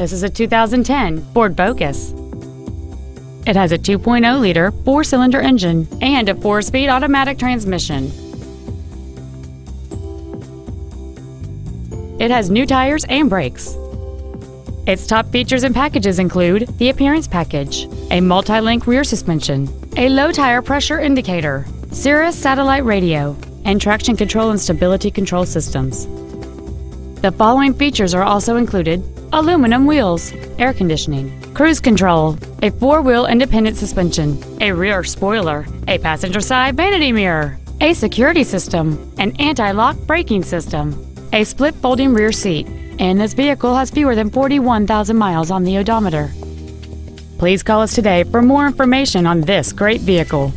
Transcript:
This is a 2010 Ford Focus. It has a 2.0-liter four-cylinder engine and a four-speed automatic transmission. It has new tires and brakes. Its top features and packages include the appearance package, a multi-link rear suspension, a low tire pressure indicator, Sirius satellite radio, and traction control and stability control systems. The following features are also included aluminum wheels, air conditioning, cruise control, a four-wheel independent suspension, a rear spoiler, a passenger side vanity mirror, a security system, an anti-lock braking system, a split folding rear seat, and this vehicle has fewer than 41,000 miles on the odometer. Please call us today for more information on this great vehicle.